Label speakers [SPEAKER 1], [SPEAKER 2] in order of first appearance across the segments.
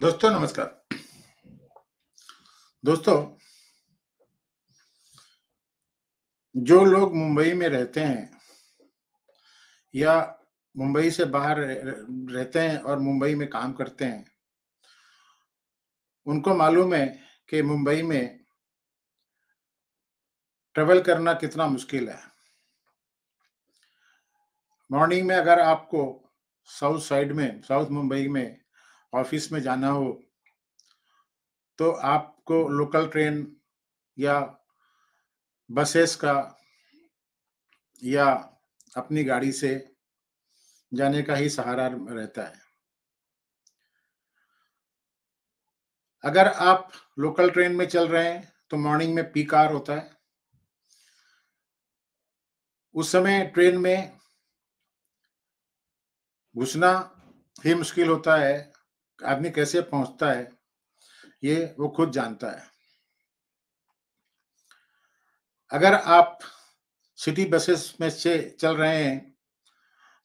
[SPEAKER 1] दोस्तों, नमस्कार। दोस्तों, जो लोग मुंबई में रहते हैं या मुंबई से बाहर रहते हैं और मुंबई में काम करते हैं, उनको मालूम है कि मुंबई में ट्रेवल करना कितना मुश्किल है। मॉर्निंग में अगर आपको साउथ साइड में साउथ मुंबई में ऑफ़िस में जाना हो तो आपको लोकल ट्रेन या बसेस का या अपनी गाड़ी से जाने का ही सहारा रहता है। अगर आप लोकल ट्रेन में चल रहे हैं तो मॉर्निंग में पी कार होता है। उस समय ट्रेन में घुसना ही मुश्किल होता है। आदमी कैसे पहुँचता है, ये वो खुद जानता है। अगर आप सिटी बसेस में से चल रहे हैं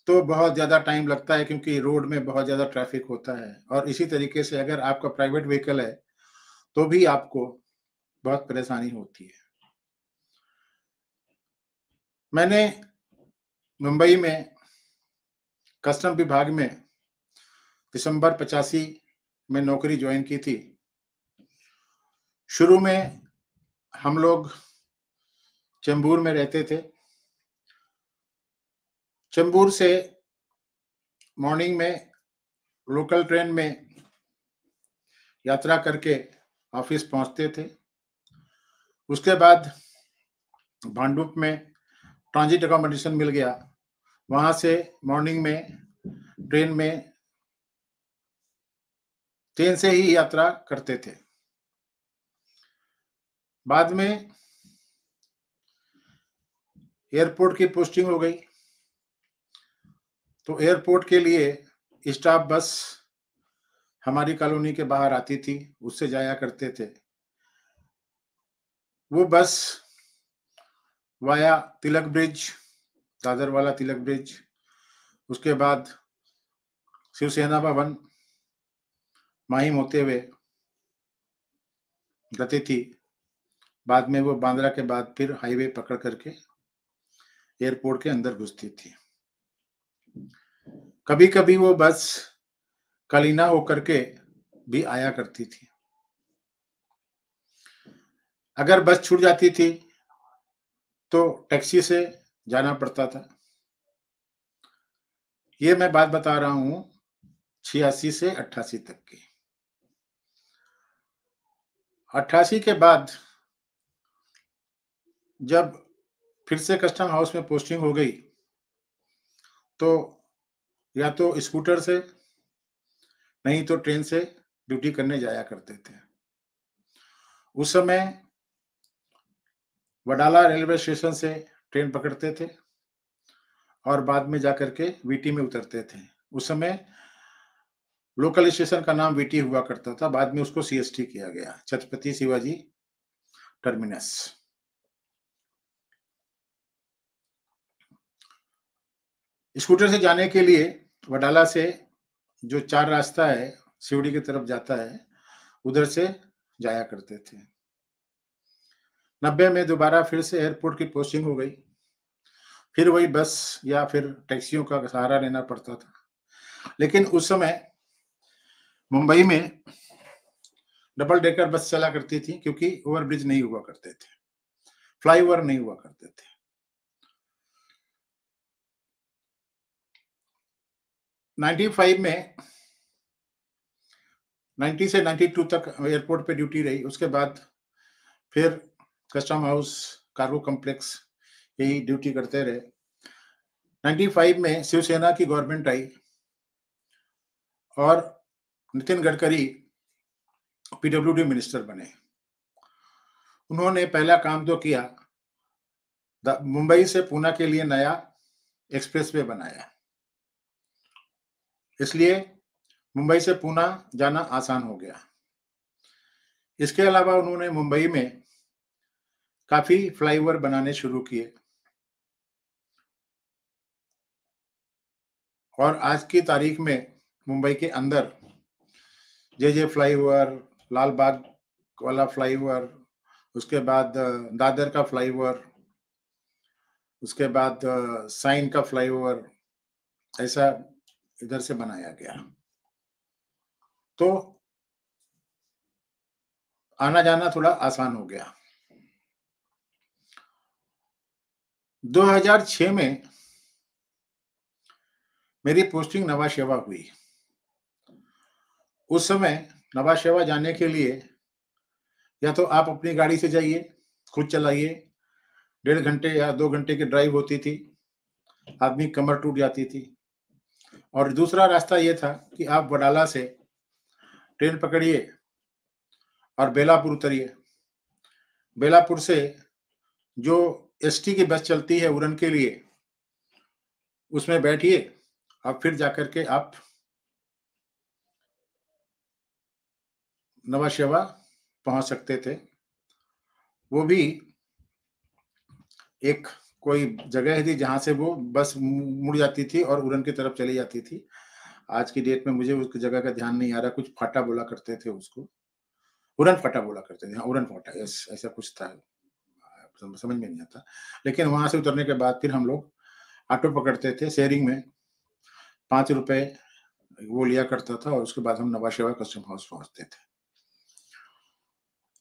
[SPEAKER 1] तो बहुत ज़्यादा टाइम लगता है क्योंकि रोड में बहुत ज़्यादा ट्रैफ़िक होता है और इसी तरीके से अगर आपका प्राइवेट व्हीकल है तो भी आपको बहुत परेशानी होती है। मैंने मुंबई में कस्टम विभाग में दिसंबर पचासी में नौकरी ज्वाइन की थी। शुरू में हम लोग चेंबूर में रहते थे। चेंबूर से मॉर्निंग में लोकल ट्रेन में यात्रा करके ऑफ़िस पहुँचते थे। उसके बाद भांडुप में ट्रांजिट अकोमोडेशन मिल गया। वहाँ से मॉर्निंग में ट्रेन में ट्रेन से ही यात्रा करते थे। बाद में एयरपोर्ट की पोस्टिंग हो गई। तो एयरपोर्ट के लिए स्टाफ बस हमारी कॉलोनी के बाहर आती थी, उससे जाया करते थे। वो बस वाया तिलक ब्रिज, दादर वाला तिलक ब्रिज, उसके बाद शिवसेना भवन माहिम होते हुए गति थी। बाद में वो बांद्रा के बाद फिर हाईवे पकड़ करके एयरपोर्ट के अंदर घुसती थी। कभी कभी वो बस कलीना होकर के भी आया करती थी। अगर बस छूट जाती थी तो टैक्सी से जाना पड़ता था। ये मैं बात बता रहा हूँ छियासी से अट्ठासी तक की। अट्ठासी के बाद जब फिर से कस्टम हाउस में पोस्टिंग हो गई तो या तो स्कूटर से, नहीं तो ट्रेन से ड्यूटी करने जाया करते थे। उस समय वडाला रेलवे स्टेशन से ट्रेन पकड़ते थे और बाद में जाकर के वीटी में उतरते थे। उस समय लोकल स्टेशन का नाम वीटी हुआ करता था, बाद में उसको सीएसटी किया गया, छत्रपति शिवाजी टर्मिनस। स्कूटर से जाने के लिए वडाला से जो चार रास्ता है सिवड़ी की तरफ़ जाता है, उधर से जाया करते थे। नब्बे में दोबारा फिर से एयरपोर्ट की पोस्टिंग हो गई। फिर वही बस या फिर टैक्सियों का सहारा लेना पड़ता था। लेकिन उस समय मुंबई में डबल डेकर बस चला करती थी, क्योंकि ओवरब्रिज नहीं हुआ करते थे। फ्लाईओवर नहीं हुआ करते थे। 95 में 90 से 92 तक एयरपोर्ट पे ड्यूटी रही। उसके बाद फिर कस्टम हाउस कार्गो कॉम्प्लेक्स यही ड्यूटी करते रहे। 95 में शिवसेना की गवर्नमेंट आई और नितिन गडकरी पीडब्ल्यूडी मिनिस्टर बने। उन्होंने पहला काम तो किया मुंबई से पूना के लिए नया एक्सप्रेसवे बनाया। इसलिए मुंबई से पूना जाना आसान हो गया। इसके अलावा उन्होंने मुंबई में काफ़ी फ्लाईओवर बनाने शुरू किए। और आज की तारीख में मुंबई के अंदर जे जे फ्लाई ओवर लाल बाग वाला फ्लाई ओवर उसके बाद दादर का फ्लाई ओवर उसके बाद साइन का फ्लाई ओवर ऐसा इधर से बनाया गया तो आना जाना थोड़ा आसान हो गया 2006 में मेरी पोस्टिंग नवा शेवा हुई। उस समय नवा शेवा जाने के लिए या तो आप अपनी गाड़ी से जाइए, खुद चलाइए। डेढ़ घंटे या दो घंटे की ड्राइव होती थी, आदमी कमर टूट जाती थी। और दूसरा रास्ता ये था कि आप वडाला से ट्रेन पकड़िए और बेलापुर उतरिए। बेलापुर से जो एसटी की बस चलती है उड़न के लिए, उसमें बैठिए और फिर जाकर के आप नवा शेवा पहुँच सकते थे। वो भी एक कोई जगह थी जहाँ से वो बस मुड़ जाती थी और उड़न की तरफ़ चली जाती थी। आज की डेट में मुझे उस जगह का ध्यान नहीं आ रहा। कुछ फाटा बोला करते थे उसको। उड़न फाटा बोला करते थे। हाँ उड़न फाटा, यस, ऐसा कुछ था। समझ में नहीं आता। लेकिन वहाँ से उतरने के बाद फिर हम लोग ऑटो पकड़ते थे शेयरिंग में। पाँच रुपए वो लिया करता था और उसके बाद हम नवा शेवा कस्टम हाउस पहुँचते थे।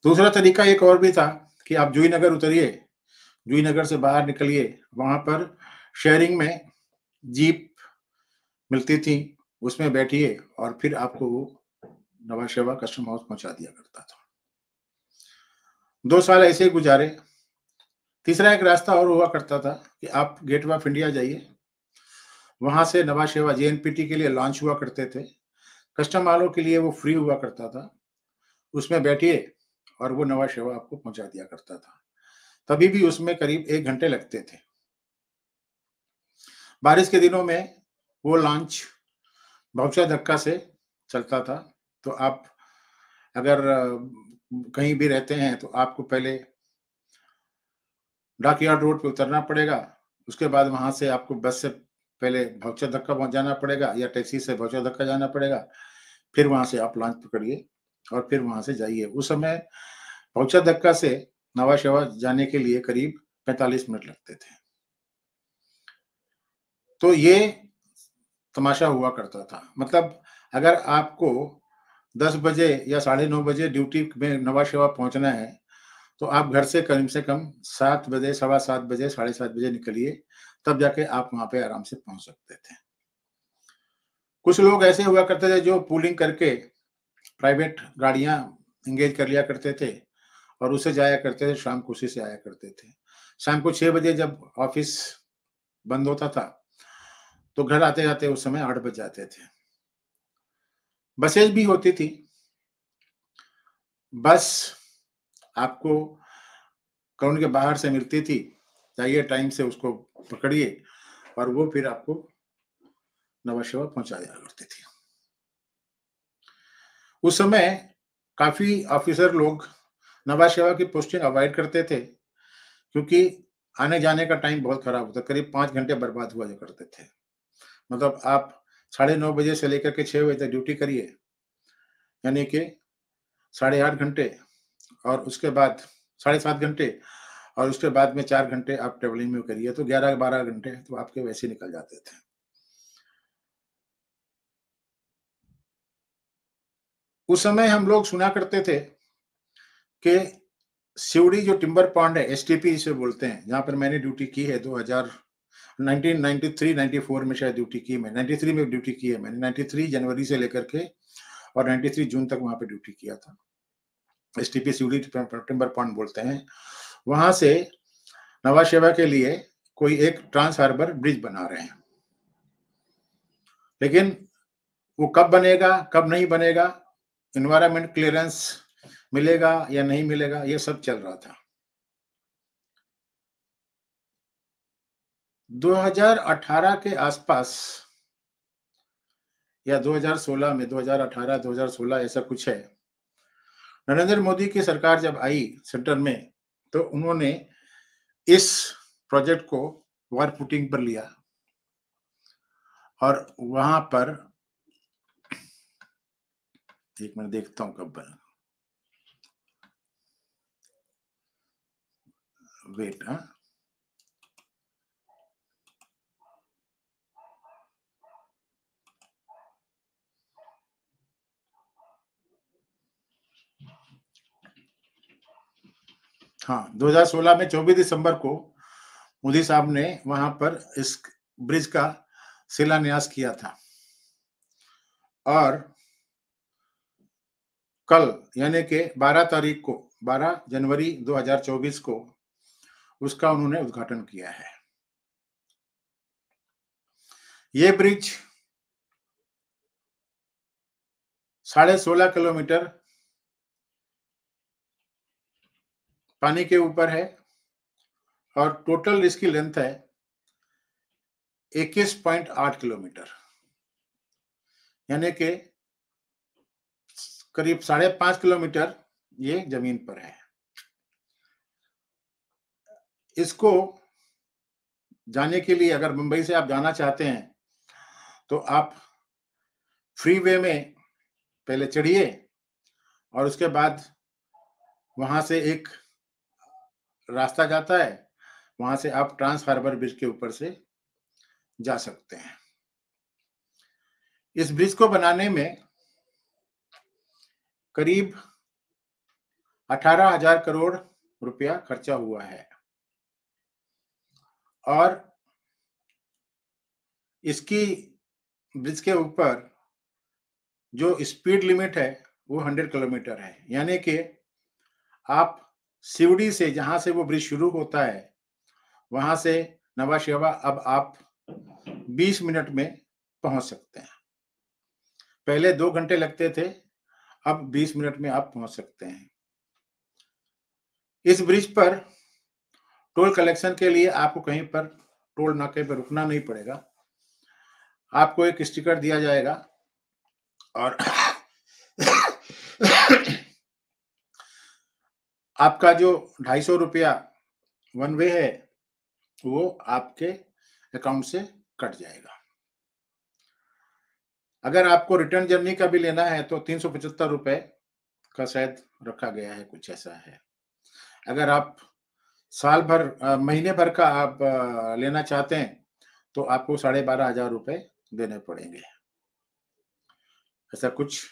[SPEAKER 1] दूसरा तरीका एक और भी था कि आप जुई नगर उतरिए जुई नगर से बाहर निकलिए, वहाँ पर शेयरिंग में जीप मिलती थी, उसमें बैठिए और फिर आपको वो नवा शेवा कस्टम हाउस पहुँचा दिया करता था। दो साल ऐसे ही गुजारे। तीसरा एक रास्ता और हुआ करता था कि आप गेट ऑफ़ इंडिया जाइए। वहाँ से नवा सेवा जेएनपीटी के लिए लॉन्च हुआ करते थे। कस्टम वालों के लिए वो फ्री हुआ करता था। उसमें बैठिए और वो नवा सेवा आपको पहुँचा दिया करता था। तभी भी उसमें करीब एक घंटे लगते थे। बारिश के दिनों में वो लॉन्च बहुचा धक्का से चलता था। तो आप अगर कहीं भी रहते हैं तो आपको पहले डाकयार्ड रोड पे उतरना पड़ेगा। उसके बाद वहाँ से आपको बस से पहले भौचा धक्का जाना पड़ेगा या टैक्सी से भौचा धक्का जाना पड़ेगा। फिर वहाँ से आप लॉन्च पकड़िए। और फिर वहाँ से जाइए। उस समय पहुँचा धक्का से नवा शवा जाने के लिए करीब 45 मिनट लगते थे। तो ये तमाशा हुआ करता था। मतलब अगर आपको 10 बजे या साढ़े नौ बजे ड्यूटी में नवा शेवा पहुँचना है तो आप घर से कम से कम सात बजे, सवा सात बजे, साढ़े सात बजे निकलिए, तब जाके आप वहाँ पे आराम से पहुँच सकते थे। कुछ लोग ऐसे हुआ करते थे जो पूलिंग करके प्राइवेट गाड़ियाँ इंगेज कर लिया करते थे और उसे जाया करते थे, शाम को उसी से आया करते थे। शाम को छह बजे जब ऑफ़िस बंद होता था तो घर आते जाते उस समय आठ बज जाते थे। बसेज भी होती थी। बस आपको काउंट के बाहर से मिलती थी, जाइए टाइम से उसको पकड़िए और वो फिर आपको नवा सेवा पहुँचा दिया करती थी। उस समय काफ़ी ऑफिसर लोग नवा सेवा की पोस्टिंग अवॉइड करते थे, क्योंकि आने जाने का टाइम बहुत खराब होता करीब पाँच घंटे बर्बाद हुआ करते थे। मतलब आप साढ़े नौ बजे से लेकर के छह बजे तक ड्यूटी करिए, यानी कि साढ़े आठ घंटे, और उसके बाद साढ़े सात घंटे, और उसके बाद में चार घंटे आप ट्रेवलिंग में करिए तो ग्यारह बारह घंटे तो आपके वैसे निकल जाते थे। उस समय हम लोग सुना करते थे कि सिवड़ी जो टिम्बर पॉन्ड है एस इसे बोलते हैं, जहाँ पर मैंने ड्यूटी की है 2000 1993 94 में शायद ड्यूटी की मैं 93 में ड्यूटी की है मैंने 93 जनवरी से लेकर के और 93 जून तक वहाँ पे ड्यूटी किया था। S T P Sewri timber pond बोलते हैं। वहाँ से नवा सेवा के लिए कोई एक ट्रांस हार्बर ब्रिज बना रहे हैं। लेकिन वो कब बनेगा, कब नहीं बनेगा इन्वायरमेंट क्लियरेंस मिलेगा या नहीं मिलेगा, ये सब चल रहा था। 2018 के आसपास या 2016 में 2018 2016 ऐसा कुछ है। नरेंद्र मोदी की सरकार जब आई सेंटर में तो उन्होंने इस प्रोजेक्ट को वार फुटिंग पर लिया। और वहाँ पर एक मिनट देखता हूँ कब बना। वेट हाँ। हाँ 2016 में 24 दिसंबर को मोदी साहब ने वहाँ पर इस ब्रिज का शिलान्यास किया था। और कल, यानी कि 12 तारीख को 12 जनवरी 2024 को, उसका उन्होंने उद्घाटन किया है। ये ब्रिज साढ़े सोलह किलोमीटर पानी के ऊपर है और टोटल इसकी लेंथ है 21.8 किलोमीटर, यानी कि करीब साढ़े पाँच किलोमीटर ये ज़मीन पर है। इसको जाने के लिए अगर मुंबई से आप जाना चाहते हैं तो आप फ्री वे में पहले चढ़िए और उसके बाद वहाँ से एक रास्ता जाता है, वहाँ से आप ट्रांस हार्बर ब्रिज के ऊपर से जा सकते हैं। इस ब्रिज को बनाने में करीब अठारह हज़ार करोड़ रुपया खर्चा हुआ है। और इसकी ब्रिज के ऊपर जो स्पीड लिमिट है, वो हंड्रेड किलोमीटर है। यानी कि आप सिवड़ी से जहाँ से वो ब्रिज शुरू होता है, वहाँ से नवा शेवा अब आप 20 मिनट में पहुँच सकते हैं। पहले दो घंटे लगते थे अब 20 मिनट में आप पहुँच सकते हैं। इस ब्रिज पर टोल कलेक्शन के लिए आपको कहीं पर टोल नाके पर रुकना नहीं पड़ेगा। आपको एक स्टिकर दिया जाएगा और आपका जो ढाई सौ रुपया वन वे है, वो आपके अकाउंट से कट जाएगा। अगर आपको रिटर्न जर्नी का भी लेना है तो तीन सौ पचहत्तर रुपए का शायद रखा गया है, कुछ ऐसा है। अगर आप साल भर महीने भर का आप लेना चाहते हैं तो आपको साढ़े बारह हज़ार रुपए देने पड़ेंगे। ऐसा कुछ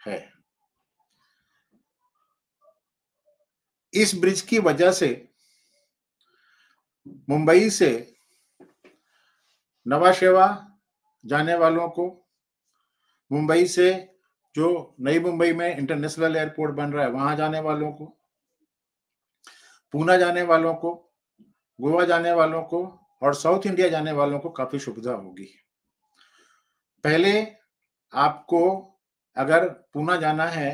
[SPEAKER 1] है। इस ब्रिज की वजह से मुंबई से नवा शेवा जाने वालों को मुंबई से जो नई मुंबई में इंटरनेशनल एयरपोर्ट बन रहा है, वहाँ जाने वालों को, पूना जाने वालों को, गोवा जाने वालों को और साउथ इंडिया जाने वालों को काफ़ी सुविधा होगी। पहले आपको अगर पूना जाना है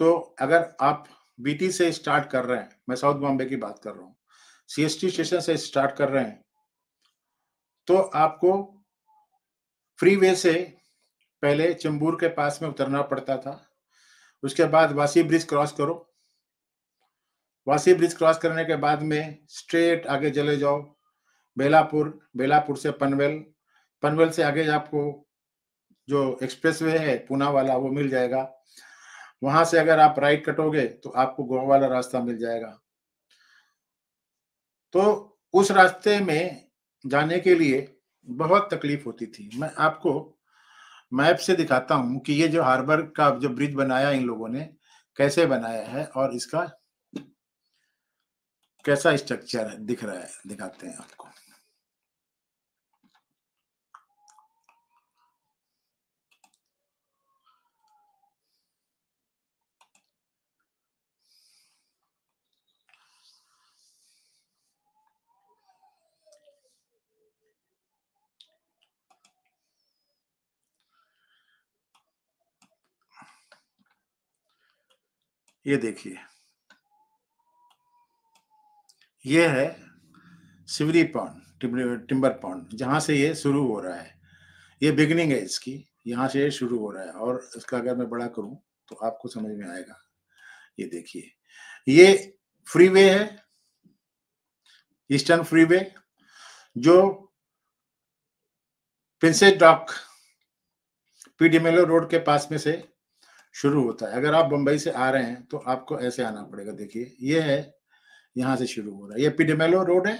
[SPEAKER 1] तो अगर आप बीटी से स्टार्ट कर रहे हैं, मैं साउथ बॉम्बे की बात कर रहा हूँ सीएसटी स्टेशन से स्टार्ट कर रहे हैं तो आपको फ्री वे से पहले चंबूर के पास में उतरना पड़ता था। उसके बाद वासी ब्रिज क्रॉस करो। वासी ब्रिज क्रॉस करने के बाद में स्ट्रेट आगे चले जाओ। बेलापुर बेलापुर से पनवेल। पनवेल से आगे आपको जो एक्सप्रेस वे है, पूना वाला, वो मिल जाएगा। वहाँ से अगर आप राइट कटोगे तो आपको गोवा वाला रास्ता मिल जाएगा। तो उस रास्ते में जाने के लिए बहुत तकलीफ़ होती थी। मैं आपको मैप से दिखाता हूँ कि ये जो हार्बर का जो ब्रिज बनाया इन लोगों ने, कैसे बनाया है और इसका कैसा स्ट्रक्चर दिख रहा है, दिखाते हैं आपको। ये देखिए। ये है सिवरी पॉन्ड टिम्बर पॉन्ड, जहाँ से ये शुरू हो रहा है। ये बिगनिंग है इसकी, यहाँ से शुरू हो रहा है और इसका अगर मैं बड़ा करूँ तो आपको समझ में आएगा। ये देखिए, ये फ्री वे है ईस्टर्न फ्री वे जो प्रिंसेस डॉक पीडीमेलो रोड के पास में से शुरू होता है। अगर आप बंबई से आ रहे हैं तो आपको ऐसे आना पड़ेगा। देखिए, ये है, यहाँ से शुरू हो रहा है। ये पीडीमेलो रोड है।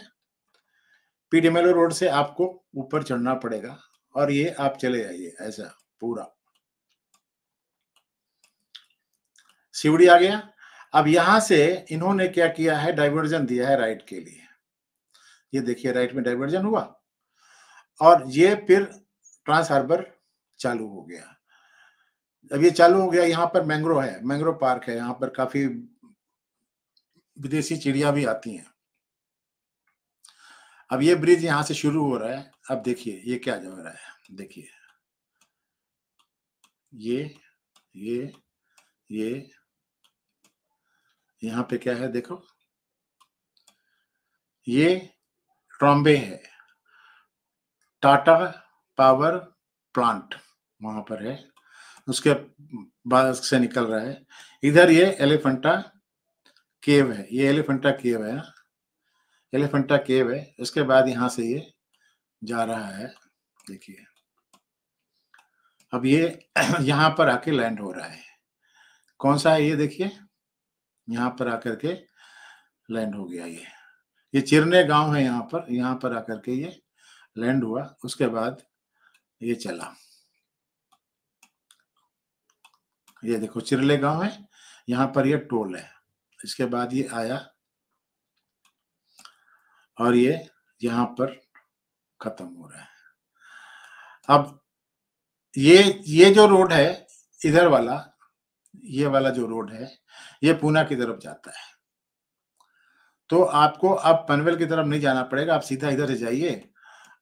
[SPEAKER 1] पीडीमेलो रोड से आपको ऊपर चढ़ना पड़ेगा और ये आप चले जाइए ऐसा पूरा। सिवड़ी आ गया। अब यहाँ से इन्होंने क्या किया है? डाइवर्जन दिया है राइट के लिए। ये देखिए, राइट में डाइवर्जन हुआ और ये फिर ट्रांस हार्बर चालू हो गया। अब ये चालू हो गया, यहाँ पर मैंग्रो है मैंग्रो पार्क है, यहाँ पर काफ़ी विदेशी चिड़िया भी आती हैं। अब ये ब्रिज यहाँ से शुरू हो रहा है, अब देखिए ये क्या जो रहा है, देखिए। ये ये ये, यहाँ पे क्या है देखो। ये ट्रॉम्बे है, टाटा पावर प्लांट वहाँ पर है। उसके बाद से निकल रहा है। इधर ये एलिफेंटा केव है, ये एलिफेंटा केव है, एलिफेंटा केव है। उसके बाद यहाँ से ये जा रहा है, देखिए। अब ये यहाँ पर आके लैंड हो रहा है। कौन सा है ये देखिए? यहाँ पर आकर के लैंड हो गया ये। ये चिरने गाँव है यहाँ पर यहाँ पर आकर के ये लैंड हुआ, उसके बाद ये चला। ये देखो, चिरले गाँव है, यहाँ पर ये टोल है। इसके बाद ये आया और ये यहाँ पर खत्म हो रहा है। अब ये ये जो रोड है, इधर वाला, ये वाला जो रोड है, ये पूना की तरफ़ जाता है। तो आपको अब पनवेल की तरफ़ नहीं जाना पड़ेगा, आप सीधा इधर से जाइए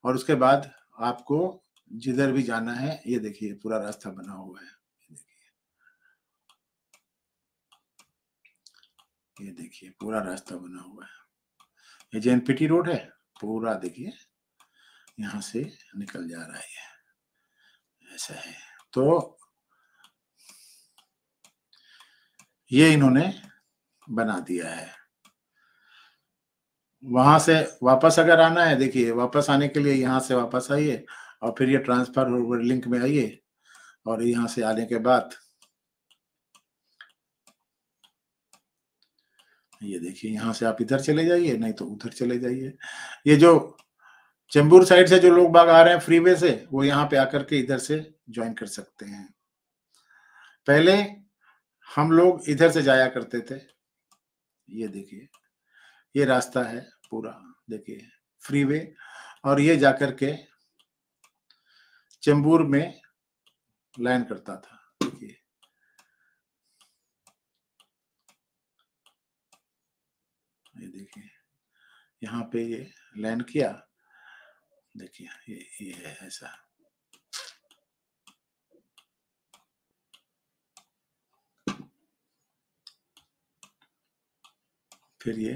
[SPEAKER 1] और उसके बाद आपको जिधर भी जाना है, ये देखिए, पूरा रास्ता बना हुआ है। ये देखिए, पूरा रास्ता बना हुआ है। ये जैनपीटी रोड है, पूरा देखिए, यहाँ से निकल जा रहा है ऐसा है। तो ये इन्होंने बना दिया है। वहाँ से वापस अगर आना है, देखिए, वापस आने के लिए यहाँ से वापस आइए और फिर ये ट्रांसफ़र लिंक में आइए और यहाँ से आने के बाद ये देखिए, यहाँ से आप इधर चले जाइए, नहीं तो उधर चले जाइए। ये जो चेंबूर साइड से जो लोग बाग आ रहे हैं फ्रीवे से, वो यहाँ पे आकर के इधर से ज्वाइन कर सकते हैं। पहले हम लोग इधर से जाया करते थे। ये देखिए, ये रास्ता है पूरा, देखिए फ्रीवे और ये जाकर के चेंबूर में लैंड करता था देखिए ये देखिए, यहाँ पे ये लैंड किया। देखिए, ये ये है ऐसा। फिर ये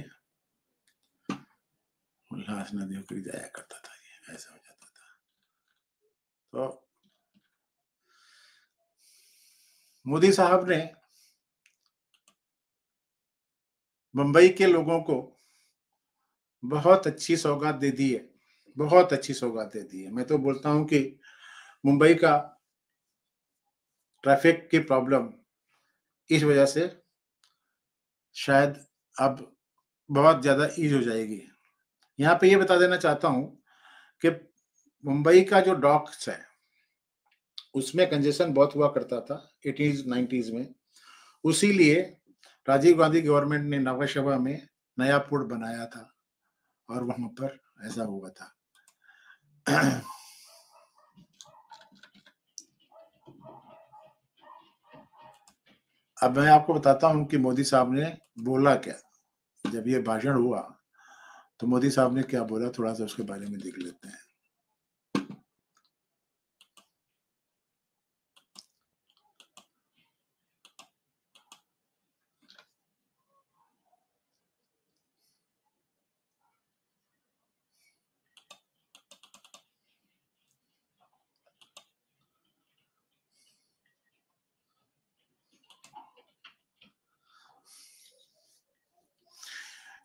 [SPEAKER 1] उल्लास नदियों के जाया करता था ये, ऐसा हो जाता था। तो मोदी साहब ने मुंबई के लोगों को बहुत अच्छी सौगात दे दी है, बहुत अच्छी सौगात दे दी है। मैं तो बोलता हूँ कि मुंबई का ट्रैफ़िक की प्रॉब्लम इस वजह से शायद अब बहुत ज़्यादा ईज हो जाएगी। यहाँ पे ये बता देना चाहता हूँ कि मुंबई का जो डॉक्स है, उसमें कंजेशन बहुत हुआ करता था एटीज नाइन्टीज में। उसी लिए राजीव गांधी गवर्नमेंट ने नवाशवा में नया पुल बनाया था और वहाँ पर ऐसा हुआ था। अब मैं आपको बताता हूँ कि मोदी साहब ने बोला क्या। जब ये भाषण हुआ तो मोदी साहब ने क्या बोला थोड़ा सा उसके बारे में देख लेते हैं।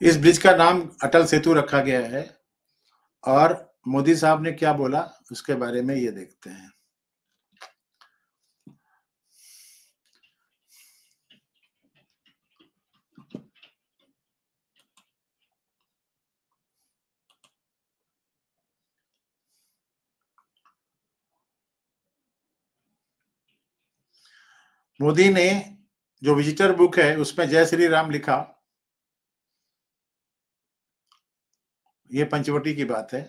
[SPEAKER 1] इस ब्रिज का नाम अटल सेतु रखा गया है। और मोदी साहब ने क्या बोला? उसके बारे में ये देखते हैं। मोदी ने जो विजिटर बुक है, उसमें जय श्री राम लिखा। ये पंचवटी की बात है।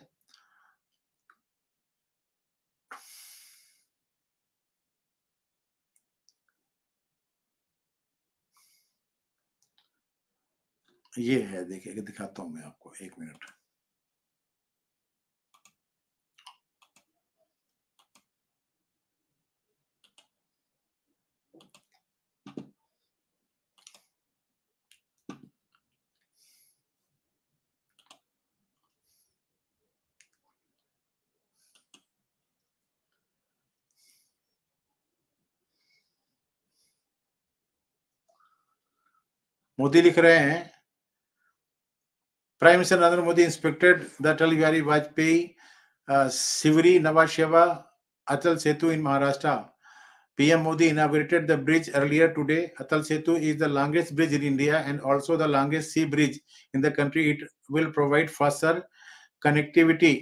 [SPEAKER 1] ये है देखिए दिखाता हूँ मैं आपको एक मिनट। मोदी लिख रहे हैं। Prime minister Narendra Modi inspected the Atal Bihari Vajpayee Sewri Nhava Sheva Atal Setu in Maharashtra PM Modi inaugurated the bridge earlier today Atal Setu is the longest bridge in India and also the longest sea bridge in the country it will provide faster connectivity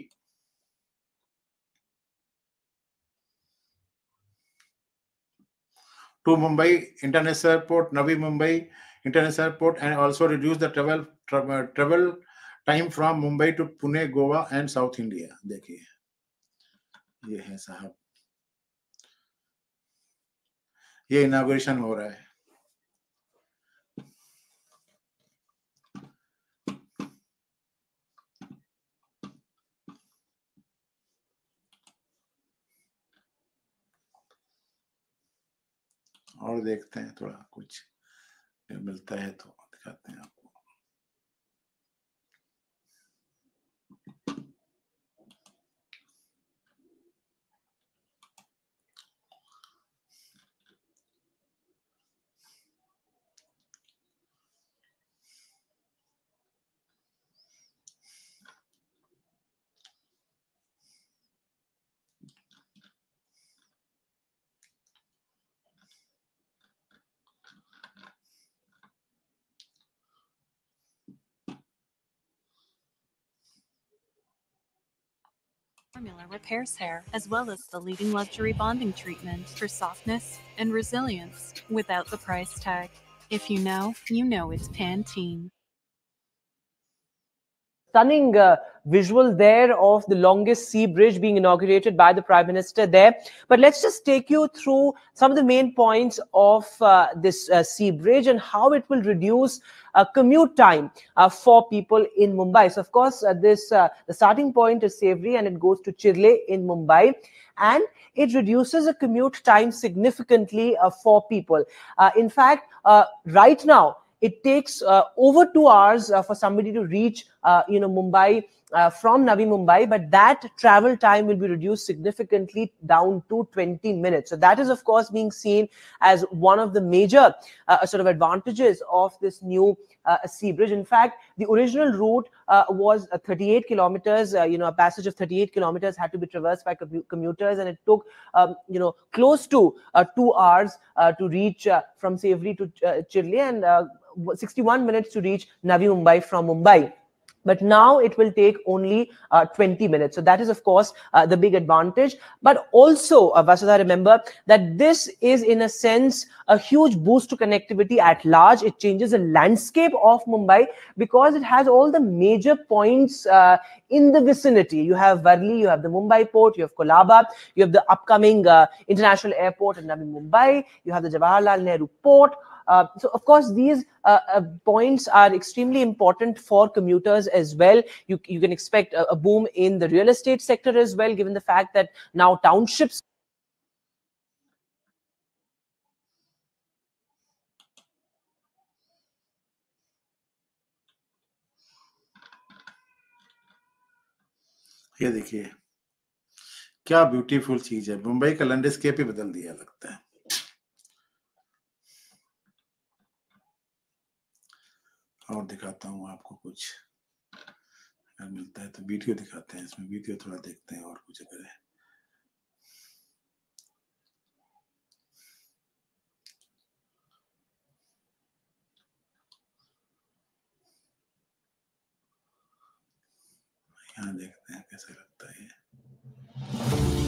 [SPEAKER 1] to Mumbai international airport Navi Mumbai International Airport, and also reduce the travel tra travel time from Mumbai to Pune, Goa, and South India. देखिए ये है साहब ये inauguration हो रहा है और देखते हैं थोड़ा कुछ मिलता है तो दिखाते हैं आपको
[SPEAKER 2] formula repairs hair, as well as the leading luxury bonding treatment for softness and resilience without the price tag. If you know, you know it's Pantene.
[SPEAKER 3] Stunning uh, visual there of the longest sea bridge being inaugurated by the Prime Minister there. But let's just take you through some of the main points of uh, this uh, sea bridge and how it will reduce uh, commute time uh, for people in Mumbai. So, of course, uh, this the starting point is Sewri and it goes to Chirle in Mumbai. And it reduces the commute time significantly for people. in fact, right now, it takes uh, over two hours uh, for somebody to reach uh, you know mumbai uh, from Navi Mumbai, but that travel time will be reduced significantly down to 20 minutes. So that is, of course, being seen as one of the major uh, sort of advantages of this new sea bridge. In fact, the original route was uh, 38 kilometers. You know, a passage of 38 kilometers had to be traversed by commuters, and it took um, you know close to two hours to reach from Sewri to uh, and 61 minutes to reach Navi Mumbai from Mumbai. But now it will take only uh, 20 minutes. So that is of course uh, the big advantage. But also uh, Vasudha, remember that this is in a sense a huge boost to connectivity at large. It changes the landscape of mumbai because it has all the major points uh, in the vicinity. You have varli you have the mumbai port you have kolaba you have the upcoming uh, international airport in navi mumbai you have the jawaharlal nehru port uh, so, of course, these uh, uh, points are extremely important for commuters as well. You, you can expect a, a boom in the real estate sector as well, given the fact that now townships
[SPEAKER 1] ये देखिए क्या beautiful चीज है मुंबई का landscape ही बदल दिया लगता है और दिखाता हूँ आपको कुछ। अगर मिलता है तो वीडियो दिखाते हैं, इसमें वीडियो थोड़ा देखते हैं और कुछ अगर है। यहाँ देखते हैं कैसा लगता है।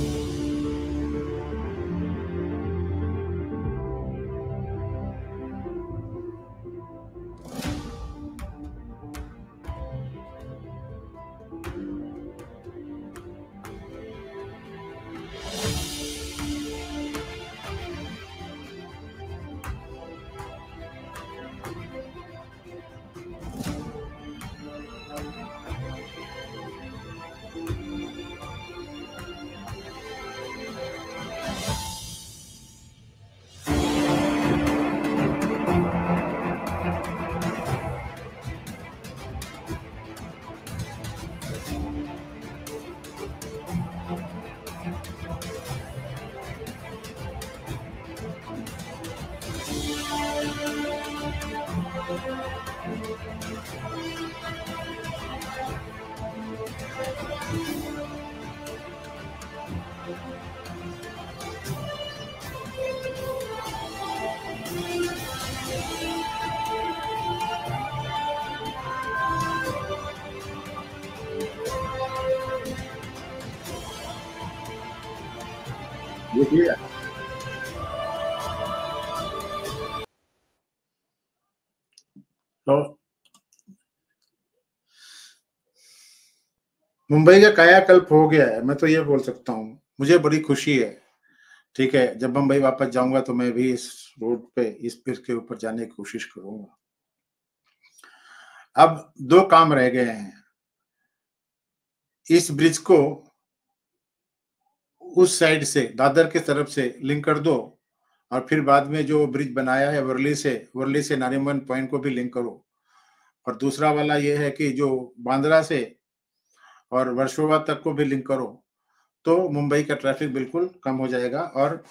[SPEAKER 1] तो मुंबई का कायाकल्प हो गया है, मैं तो ये बोल सकता हूँ, मुझे बड़ी खुशी है, ठीक है, जब मुंबई वापस जाऊँगा तो मैं भी इस रोड पे, इस ब्रिज के ऊपर जाने की कोशिश करूँगा। अब दो काम रह गए हैं। इस ब्रिज को उस साइड से, दादर के तरफ़ से लिंक कर दो और फिर बाद में जो ब्रिज बनाया है, वर्ली से वर्ली से नारीमन पॉइंट को भी लिंक करो। और दूसरा वाला ये है कि जो बांद्रा से और वर्षोवा तक को भी लिंक करो तो मुंबई का ट्रैफ़िक बिल्कुल कम हो जाएगा। और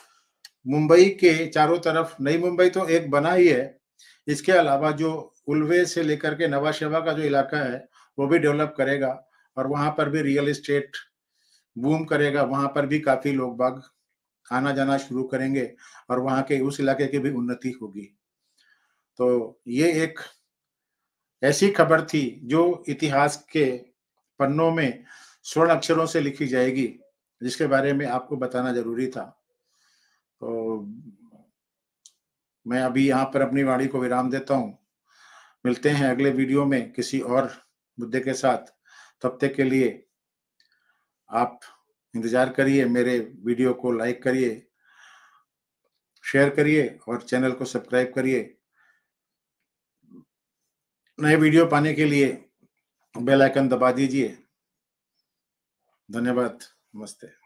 [SPEAKER 1] मुंबई के चारों तरफ़, नई मुंबई तो एक बना ही है, इसके अलावा जो उल्वे से लेकर के नवा शेवा का जो इलाका है, वो भी डेवलप करेगा। और वहाँ पर भी रियल इस्टेट बूम करेगा, वहाँ पर भी काफ़ी लोग बाग आना जाना शुरू करेंगे और वहाँ के उस इलाके की भी उन्नति होगी। तो ये एक ऐसी खबर थी जो इतिहास के पन्नों में स्वर्ण अक्षरों से लिखी जाएगी, जिसके बारे में आपको बताना ज़रूरी था। तो मैं अभी यहाँ पर अपनी वाणी को विराम देता हूँ। मिलते हैं अगले वीडियो में किसी और मुद्दे के साथ। तब तक के लिए आप इंतज़ार करिए, मेरे वीडियो को लाइक करिए शेयर करिए और चैनल को सब्सक्राइब करिए। नए वीडियो पाने के लिए बेल आइकन दबा दीजिए। धन्यवाद, नमस्ते।